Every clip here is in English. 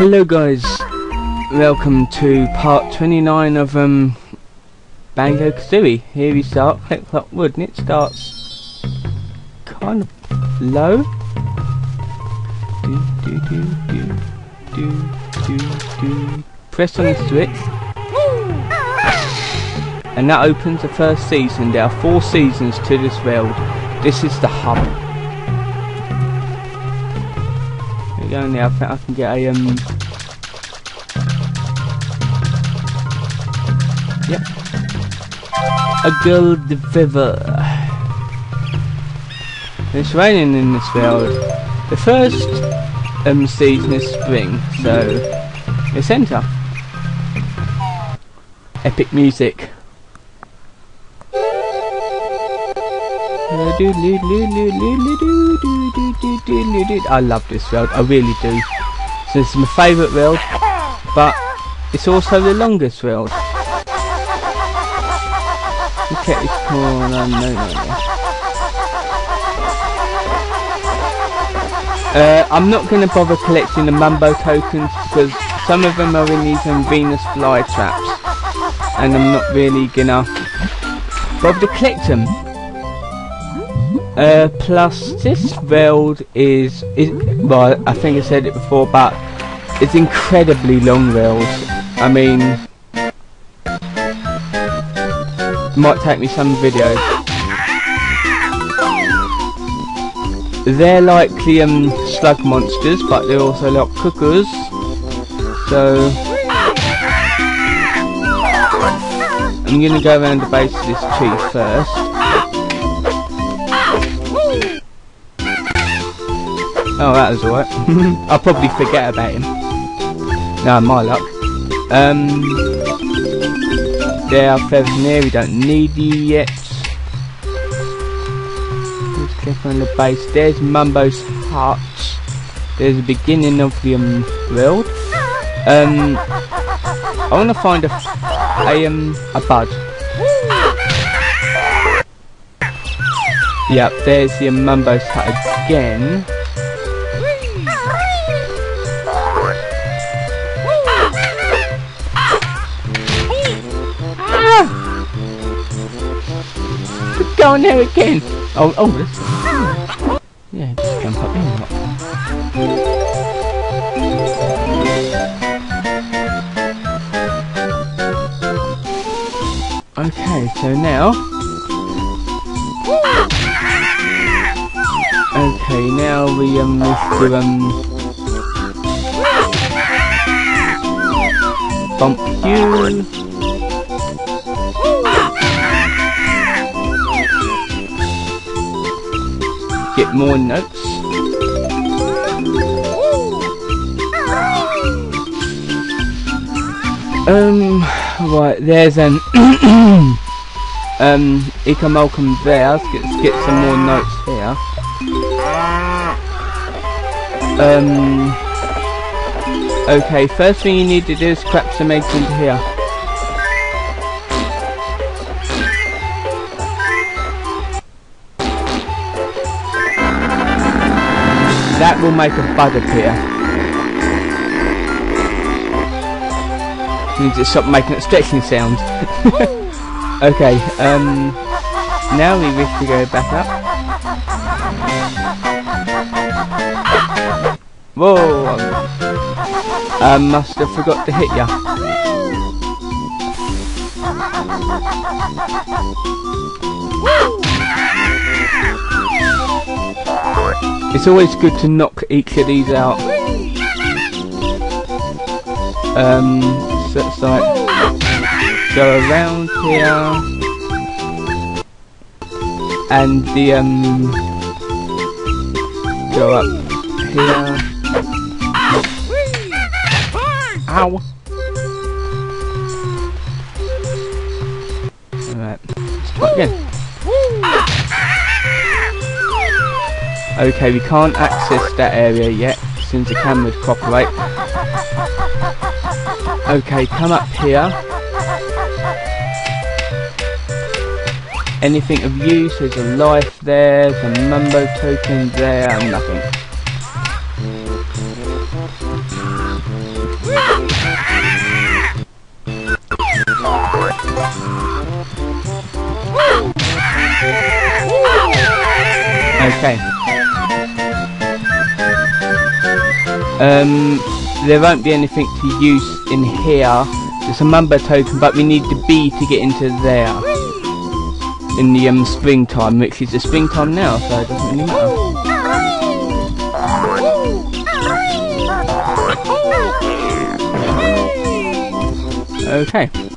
Hello guys, welcome to part 29 of um Banjo Kazooie. Here we start, click clock wood, and it starts kind of low. Do, do, do, do, do, do, do. Press on the switch. And that opens the first season. There are four seasons to this world. This is the hub. There we go now, I think I can get a um Yep. A gold river. It's raining in this world. The first um season is spring, so it's enter. Epic music. I love this world, I really do. So it's my favourite world, but it's also the longest world. Okay, called, um, no, no, no. Uh, I'm not going to bother collecting the Mumbo tokens because some of them are in these Venus fly traps and I'm not really gonna bother to collect them. Uh, plus, this world is, is well, I think I said it before, but it's incredibly long world. I mean, might take me some videos. They're like the um, slug monsters, but they're also like cookers. So, I'm gonna go around the base of this tree first. Oh, that was alright. I'll probably forget about him. No, my luck. Um, there there, we don't need you yet. Let's click on the base. There's Mumbo's hut. There's the beginning of the um, world. Um, I want to find a, a, um, a bud. Yep, there's the um, Mumbo's hut again. Go on there again. Oh, oh, this. Yeah, just jump up in. Okay, so now. Okay, now we um move to um bump you. Get more notes. Um, right, there's an um Ika Malcolm there. Let's get, let's get some more notes here. Um, okay, first thing you need to do is crack some eggs into here. That will make a bud appear. You need to stop making it stretching sound. okay, um, now we wish to go back up. Whoa! I must have forgot to hit ya. It's always good to knock each of these out. Um, so it's like go around here, and the um go up here. Ow! Okay, we can't access that area yet since the camera's cooperate. Okay, come up here. Anything of use, there's a life there, there's a mumbo token there, and nothing. Okay. Um, there won't be anything to use in here. It's a Mumbo token, but we need the B to get into there. In the um, springtime, which is the springtime now, so it doesn't really matter. Okay.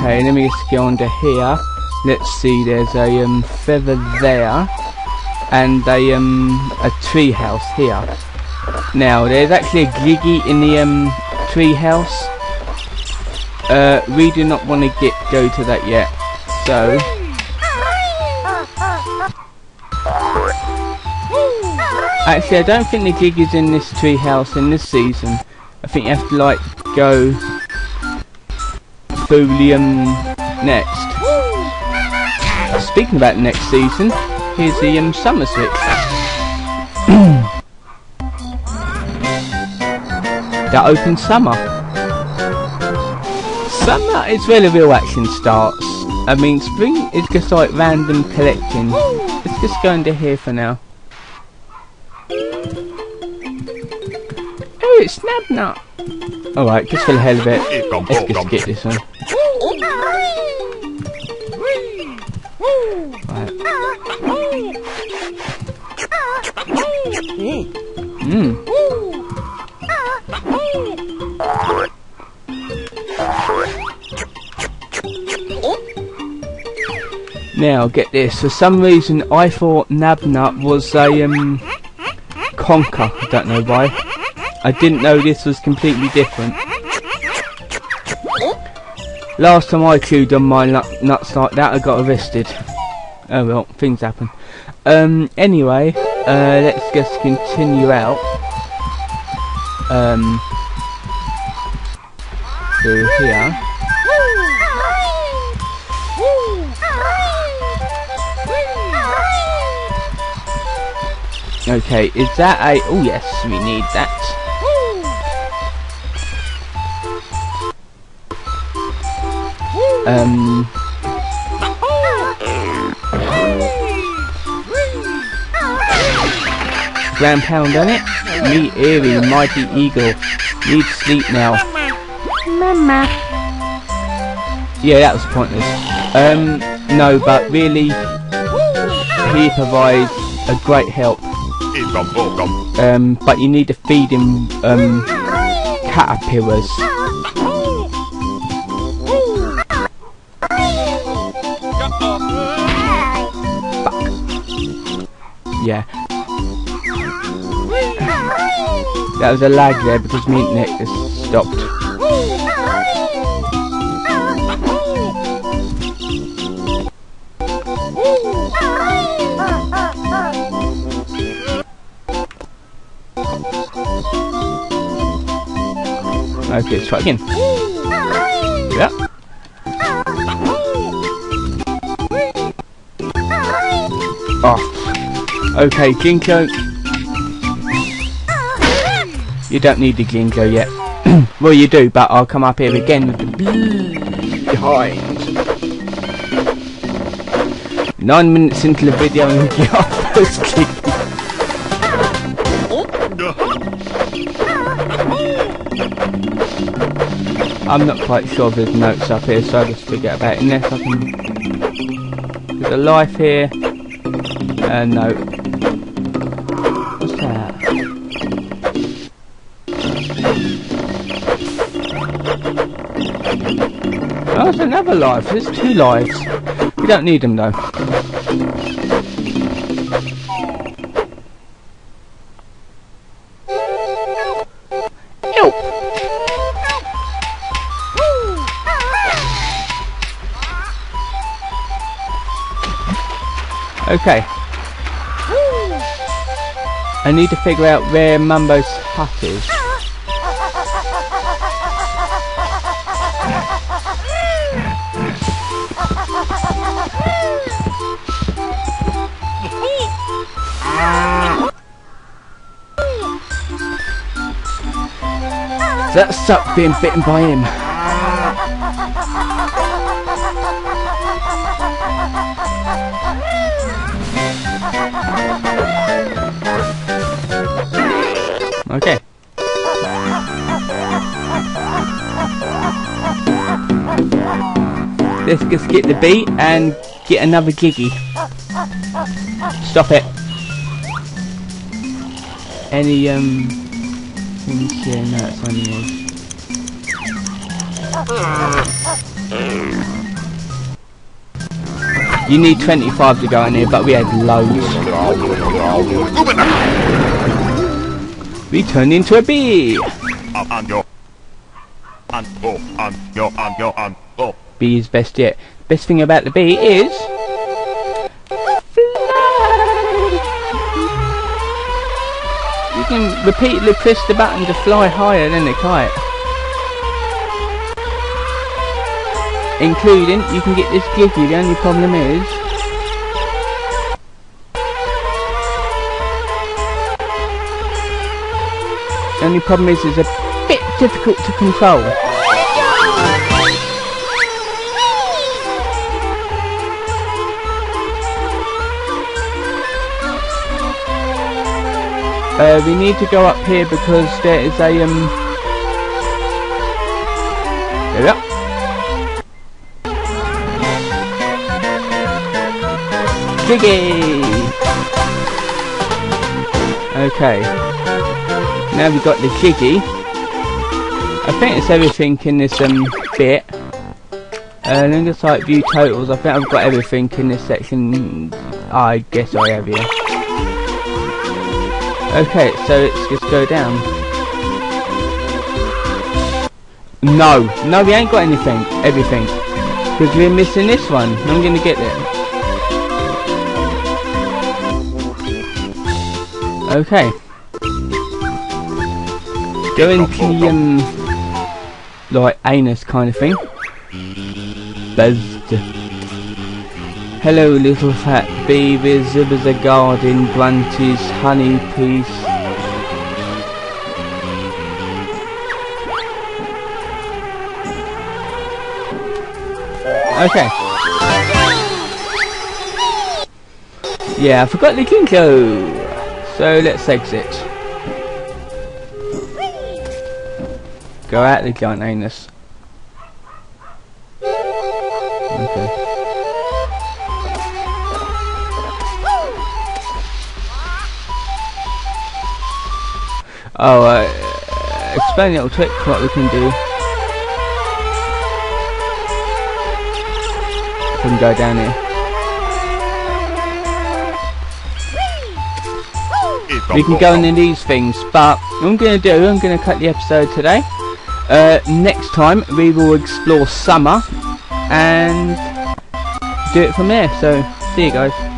Okay, let me just go to here. Let's see, there's a um, feather there, and a um, a tree house here. Now, there's actually a Jiggy in the um, tree house. Uh, we do not want to get go to that yet, so actually I don't think the Jiggy's in this tree house in this season. I think you have to like go um, next. Speaking about next season, here's the um, summer switch. that opens summer. Summer is where the real action starts. I mean, spring is just like random collecting. Let's just go into here for now. Oh, it's Snapnut. Alright, just for the hell of it, let's just get this one. Now, get this. For some reason, I thought Nabnut was a um, conker. I don't know why. I didn't know this was completely different. Last time I chewed on my nut nuts like that, I got arrested. Oh well, things happen. Um, anyway, uh, let's just continue out. Um, through here. Okay, is that a... Oh yes, we need that. Um... Grand pound on it. Me Eyrie, mighty eagle. Need sleep now. Mama. Yeah, that was pointless. Um, no, but really, he provides a great help. Um, but you need to feed him um, caterpillars. Yeah. That was a lag there because my internet just stopped. Okay, let's try again. Okay, Jinjo. You don't need the Jinjo yet. well, you do, but I'll come up here again with the behind. Nine minutes into the video and get our first Jinjo. I'm not quite sure there's notes up here, so I'll just forget about it. Unless I can... There's a life here. Uh, no. What's that? Oh, there's another life. There's two lives. We don't need them though. Okay. I need to figure out where Mumbo's hut is. That sucked being bitten by him. Let's just get the beat and get another Jiggy. Stop it. Any, um... things here? No, it's. You need 25 to go in here, but we had loads. We turned into a bee! And yo and go and yo and yo and go. Bee is best yet. Best thing about the bee is... You can repeatedly press the button to fly higher than the kite. Including, you can get this Jiggy, the only problem is... The only problem is it's a bit difficult to control. Uh, we need to go up here because there is a um. There we are. Jiggy. Okay. Now we've got the jiggy. I think it's everything in this um bit. Uh, look site view totals. I think I've got everything in this section. I guess I have here. Okay, so let's just go down. No, no, we ain't got anything, everything, because we're missing this one. I'm gonna get it. Okay. Go into um, like anus kind of thing. Buzzed. Hello, little fat baby, zibbers a garden, grunties, honey piece. Okay. Yeah, I forgot the Jinjo. So let's exit. Go out the giant anus. Oh, uh, explain a little trick what we can do. We can go down here. We can go into these things, but I'm going to do, I'm going to cut the episode today. Uh, next time we will explore summer and do it from there. So, see you guys.